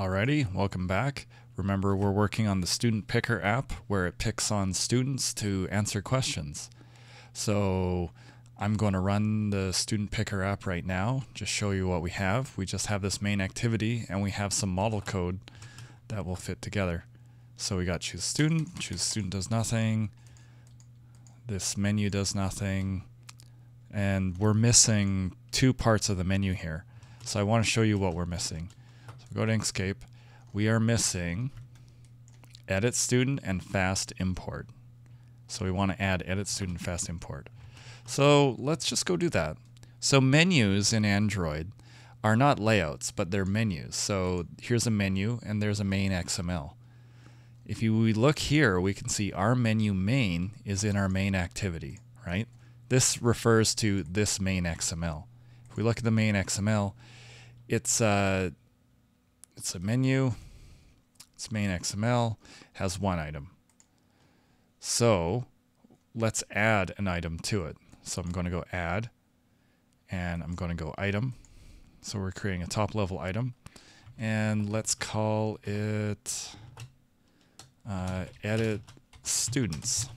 Alrighty, welcome back. Remember, we're working on the Student Picker app where it picks on students to answer questions. So I'm going to run the Student Picker app right now, just show you what we have. We just have this main activity and we have some model code that will fit together. So we got choose student, choose student does nothing, this menu does nothing, and we're missing two parts of the menu here. So I want to show you what we're missing. Go to Inkscape. We are missing edit student and fast import. So we want to add edit student fast import. So let's just go do that. So menus in Android are not layouts, but they're menus. So here's a menu and there's a main XML. If you, we look here, we can see our menu main is in our main activity, right? This refers to this main XML. If we look at the main XML, it's uh, it's a menu, it's main XML, has one item. So let's add an item to it. So I'm going to go add, and I'm going to go item. So we're creating a top level item, and let's call it uh, edit students.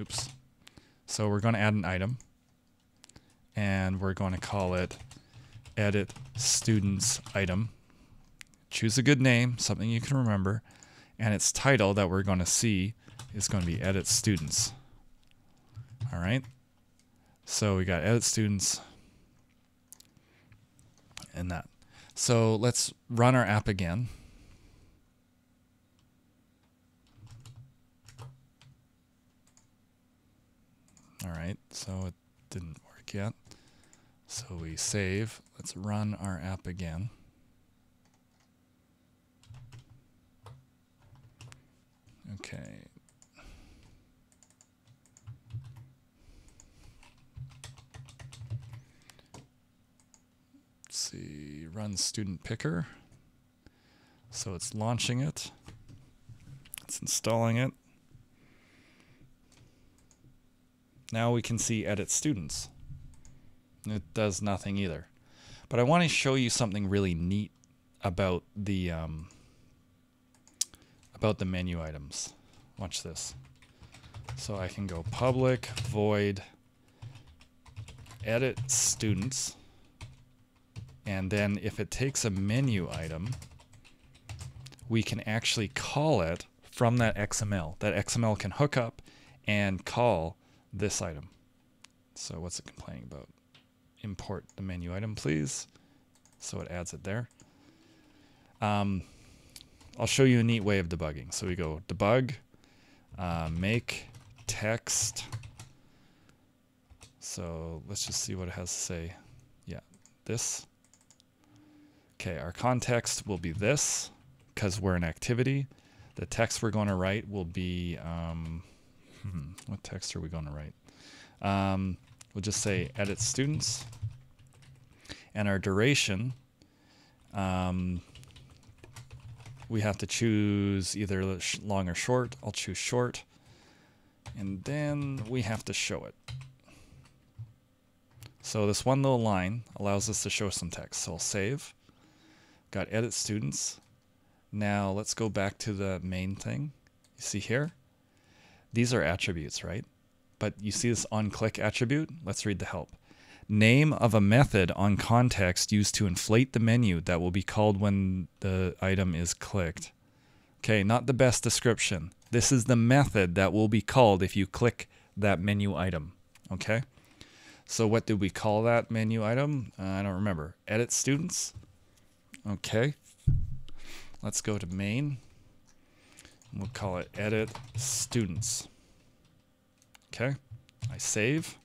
Oops. So we're going to add an item, and we're going to call it edit students item. Choose a good name, something you can remember, and its title that we're going to see is going to be edit students. All right. So we got edit students and that. So let's run our app again. All right, so it didn't work yet. So we save. Let's run our app again. Okay. Let's see, run student picker. So it's launching it. It's installing it. Now we can see edit students. It does nothing either. But I want to show you something really neat about the um, about the menu items. Watch this. So I can go public void edit students and then if it takes a menu item we can actually call it from that XML. That XML can hook up and call this item. So what's it complaining about? Import the menu item, please. So it adds it there. Um, I'll show you a neat way of debugging. So we go debug, uh, make text. So let's just see what it has to say. Yeah, this. Okay, our context will be this because we're an activity. The text we're going to write will be, um, hmm, what text are we going to write? Um, we'll just say edit students. And our duration, um, we have to choose either long or short. I'll choose short. And then we have to show it. So this one little line allows us to show some text. So I'll save. Got edit students. Now let's go back to the main thing. You see here? These are attributes, right? But you see this on click attribute? Let's read the help. Name of a method on context used to inflate the menu that will be called when the item is clicked. Okay, not the best description. This is the method that will be called if you click that menu item. Okay? So what did we call that menu item? Uh, I don't remember. Edit students? Okay. Let's go to main. We'll call it edit students. Okay. I save.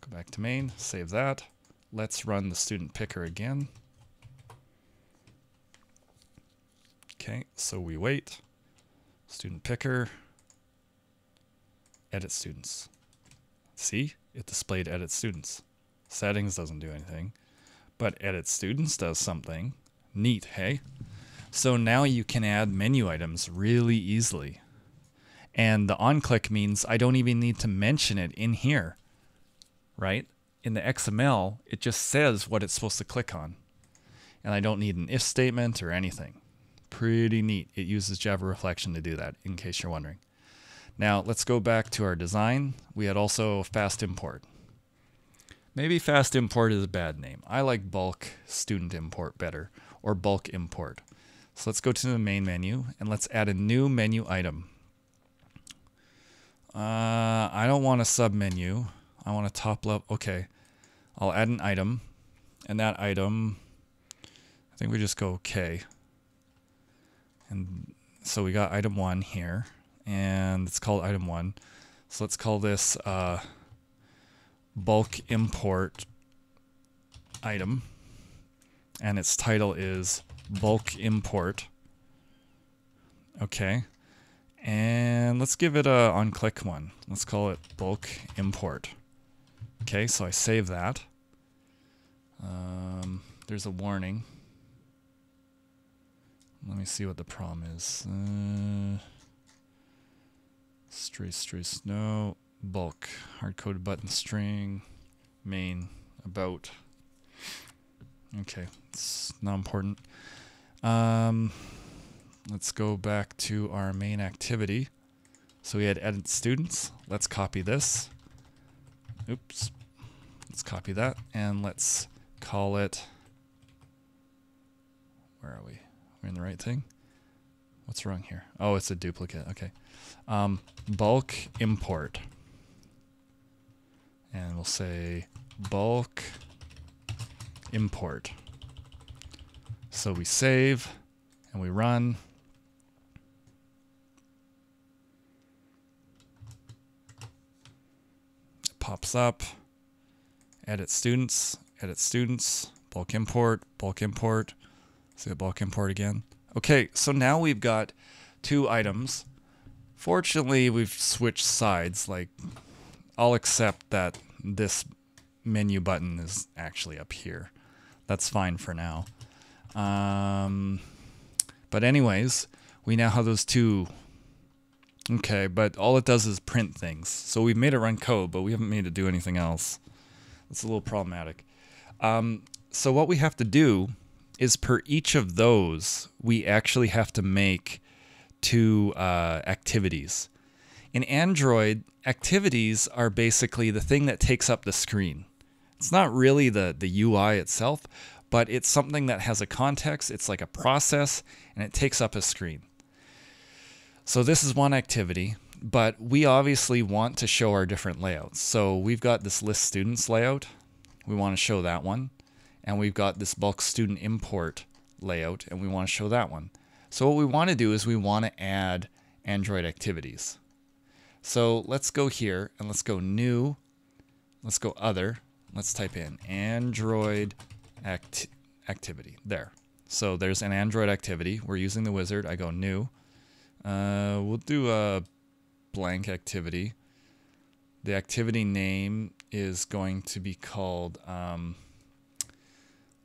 Go back to main, save that. Let's run the student picker again. Okay, so we wait. Student picker, edit students. See, it displayed edit students. Settings doesn't do anything, but edit students does something. Neat, hey? So now you can add menu items really easily. And the onclick means I don't even need to mention it in here right? In the XML, it just says what it's supposed to click on. and I don't need an if statement or anything. Pretty neat. It uses Java Reflection to do that, in case you're wondering. Now let's go back to our design. We had also fast import. Maybe fast import is a bad name. I like bulk student import better, or bulk import. So let's go to the main menu and let's add a new menu item. Uh, I don't want a sub menu. I want a top level. Okay. I'll add an item. And that item, I think we just go okay. And so we got item one here. And it's called item one. So let's call this uh, bulk import item. And its title is bulk import. Okay. And let's give it a on click one. Let's call it bulk import. Okay, so I save that. Um, there's a warning. Let me see what the problem is. Uh, stray, stray, snow, bulk, hard-coded button string, main, about. Okay, it's not important. Um, let's go back to our main activity. So we had edit students. Let's copy this. Oops. Let's copy that and let's call it. Where are we? We're in the right thing. What's wrong here? Oh, it's a duplicate. Okay. Um, bulk import. And we'll say bulk import. So we save and we run. It pops up. Edit students, edit students, bulk import, bulk import. See the bulk import again. Okay, so now we've got two items. Fortunately, we've switched sides. Like, I'll accept that this menu button is actually up here. That's fine for now. Um, but anyways, we now have those two. Okay, but all it does is print things. So we've made it run code, but we haven't made it do anything else. It's a little problematic. Um, so what we have to do is per each of those, we actually have to make two uh, activities. In Android, activities are basically the thing that takes up the screen. It's not really the, the UI itself, but it's something that has a context. It's like a process and it takes up a screen. So this is one activity, but we obviously want to show our different layouts. So we've got this list students layout. We want to show that one. And we've got this bulk student import layout and we want to show that one. So what we want to do is we want to add Android activities. So let's go here and let's go new. Let's go other. Let's type in Android act activity. There. So there's an Android activity. We're using the wizard. I go new. Uh, we'll do a blank activity. The activity name is going to be called, um,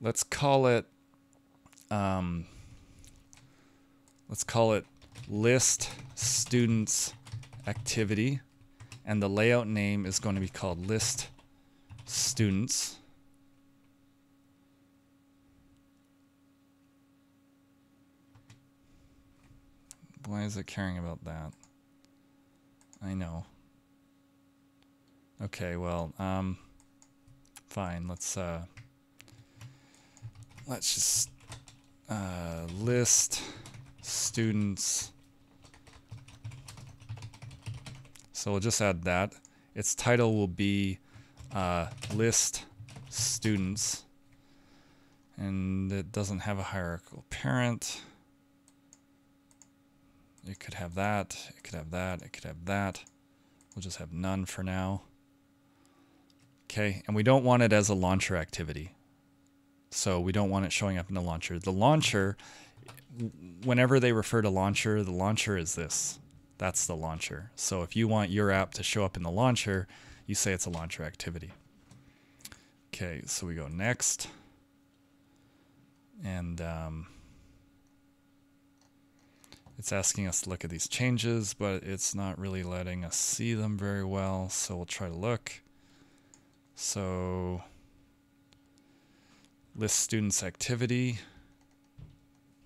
let's call it, um, let's call it list students activity. And the layout name is going to be called list students. Why is it caring about that? I know. Okay, well, um, fine. Let's uh, let's just uh, list students. So we'll just add that. Its title will be uh, list students, and it doesn't have a hierarchical parent. It could have that, it could have that, it could have that. We'll just have none for now. Okay, and we don't want it as a launcher activity. So we don't want it showing up in the launcher. The launcher, whenever they refer to launcher, the launcher is this. That's the launcher. So if you want your app to show up in the launcher, you say it's a launcher activity. Okay, so we go next. And um, it's asking us to look at these changes, but it's not really letting us see them very well. So we'll try to look. So list students activity.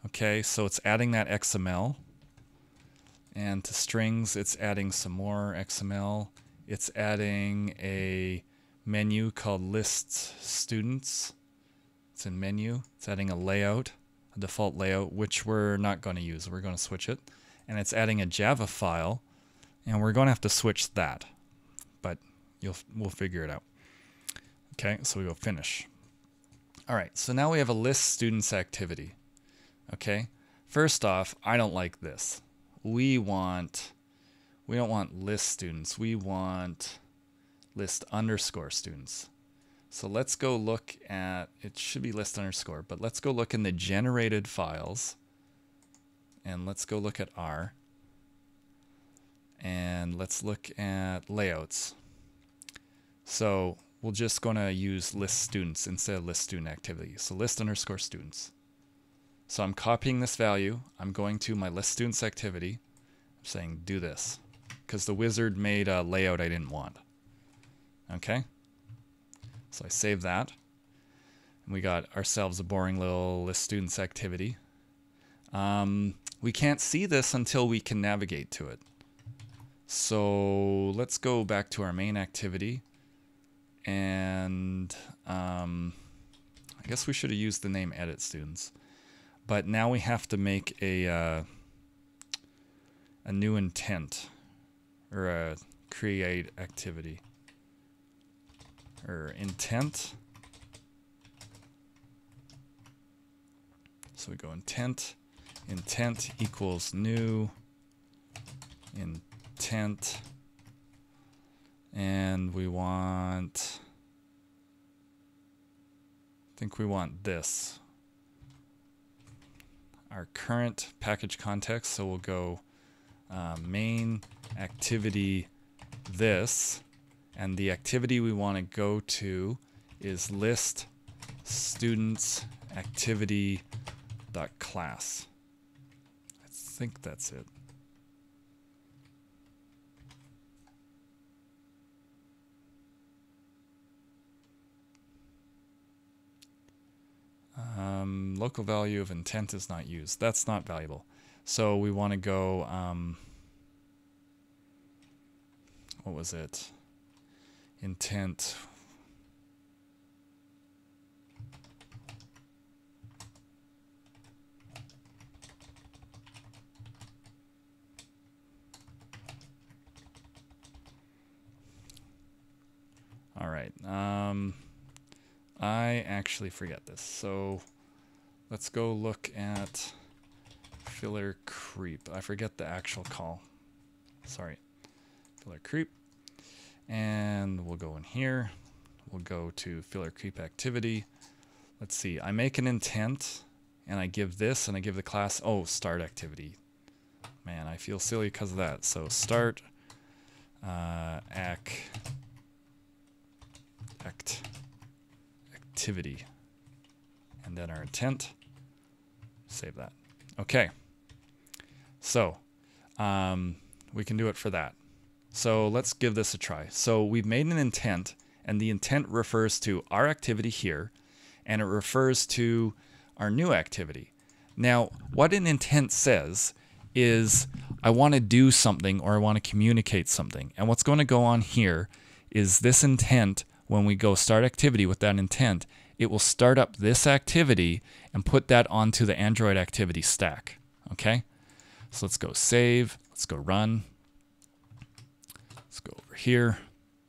Okay, so it's adding that XML. And to strings, it's adding some more XML. It's adding a menu called list students. It's in menu. It's adding a layout, default layout, which we're not going to use. We're going to switch it. And it's adding a Java file, and we're going to have to switch that. But you'll we'll figure it out. Okay, so we go finish. All right, so now we have a list students activity. Okay, first off, I don't like this. We want, we don't want list students. We want list underscore students. So let's go look at, it should be list underscore, but let's go look in the generated files and let's go look at R and let's look at layouts. So we're just going to use list students instead of list student activity. So list underscore students. So I'm copying this value. I'm going to my list students activity. I'm saying do this because the wizard made a layout I didn't want. Okay. So I save that. And we got ourselves a boring little list students activity. Um, we can't see this until we can navigate to it. So let's go back to our main activity and um, I guess we should have used the name edit students. But now we have to make a uh, a new intent or a create activity or intent. So we go intent, intent equals new. Intent. And we want I think we want this. Our current package context so we'll go uh, main activity this and the activity we want to go to is list students activity dot class I think that's it Um, local value of intent is not used. That's not valuable. So we want to go, um, what was it? Intent. All right. Um, I actually forget this. So let's go look at filler creep. I forget the actual call. Sorry. FillerCreep. And we'll go in here. We'll go to FillerCreep activity. Let's see. I make an intent and I give this and I give the class, oh, start activity. Man, I feel silly because of that. So start uh, ac act activity. And then our intent. Save that. Okay. So um, we can do it for that. So let's give this a try. So we've made an intent, and the intent refers to our activity here, and it refers to our new activity. Now, what an intent says is I want to do something or I want to communicate something. And what's going to go on here is this intent when we go start activity with that intent, it will start up this activity and put that onto the Android activity stack. Okay? So let's go save. Let's go run. Let's go over here.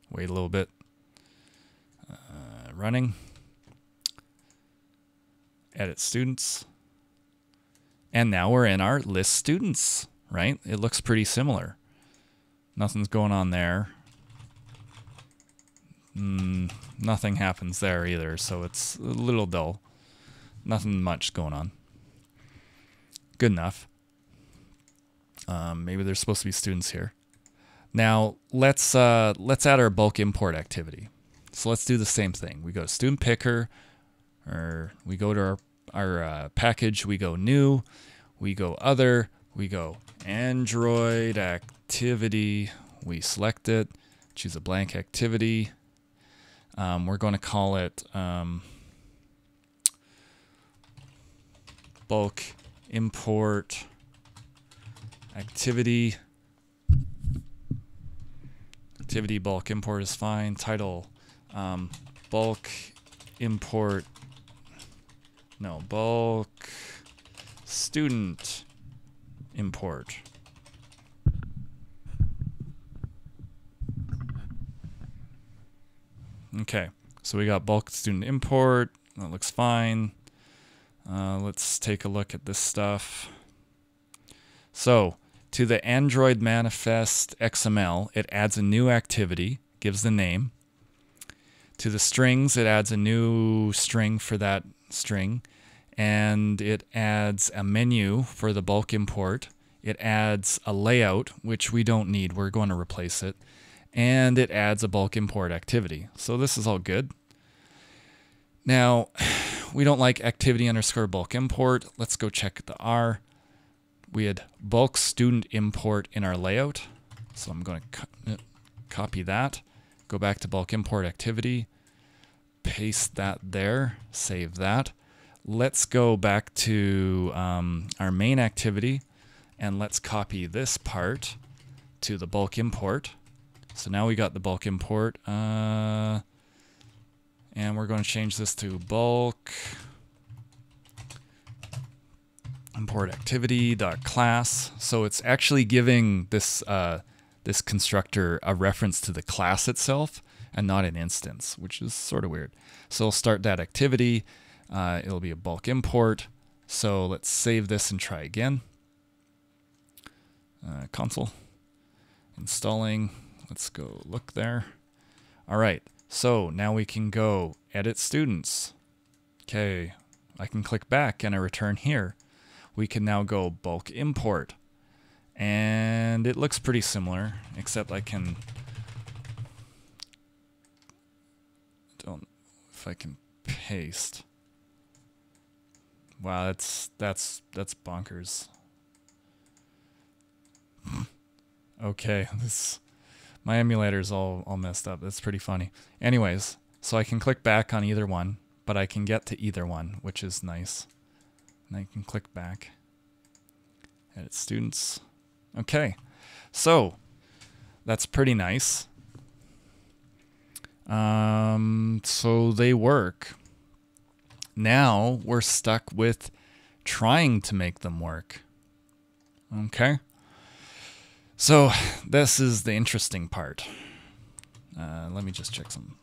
Wait a little bit. Uh, running. Edit students. And now we're in our list students, right? It looks pretty similar. Nothing's going on there. Mm, nothing happens there either, so it's a little dull. Nothing much going on. Good enough. Um, maybe there's supposed to be students here. Now let's uh, let's add our bulk import activity. So let's do the same thing. We go to student picker, or we go to our our uh, package. We go new. We go other. We go Android activity. We select it. Choose a blank activity. Um, we're going to call it um, bulk import activity. Activity bulk import is fine. Title um, bulk import. No, bulk student import. Okay, so we got bulk student import. That looks fine. Uh, let's take a look at this stuff. So to the Android manifest XML, it adds a new activity, gives the name. To the strings, it adds a new string for that string, and it adds a menu for the bulk import. It adds a layout, which we don't need. We're going to replace it and it adds a bulk import activity. So this is all good. Now, we don't like activity underscore bulk import. Let's go check the R. We had bulk student import in our layout. So I'm going to co uh, copy that, go back to bulk import activity, paste that there, save that. Let's go back to um, our main activity and let's copy this part to the bulk import. So now we got the bulk import. Uh, and we're going to change this to bulk import activity class. So it's actually giving this uh, this constructor a reference to the class itself and not an instance, which is sort of weird. So I'll start that activity. Uh, it'll be a bulk import. So let's save this and try again. Uh, console installing Let's go look there. All right, so now we can go edit students. Okay, I can click back and I return here. We can now go bulk import. And it looks pretty similar, except I can don't if I can paste. Wow, that's that's that's bonkers. okay, this my emulator's all, all messed up. That's pretty funny. Anyways, so I can click back on either one, but I can get to either one, which is nice. And I can click back. Edit students. Okay, so that's pretty nice. Um, so they work. Now we're stuck with trying to make them work. Okay. So this is the interesting part. Uh, let me just check some.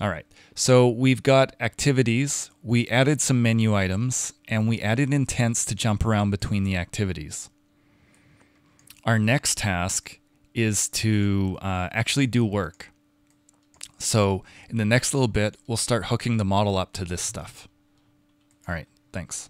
All right, so we've got activities, we added some menu items, and we added intents to jump around between the activities. Our next task is to uh, actually do work. So in the next little bit, we'll start hooking the model up to this stuff. All right, thanks.